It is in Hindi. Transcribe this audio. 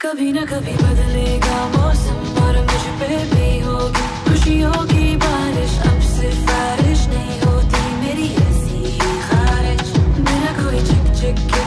कभी ना कभी बदलेगा मौसम, और मुझ पे भी होगी खुशियों की बारिश। अब सिफारिश नहीं होती, मेरी ऐसी ही खारिश। बिना कोई चिक चिक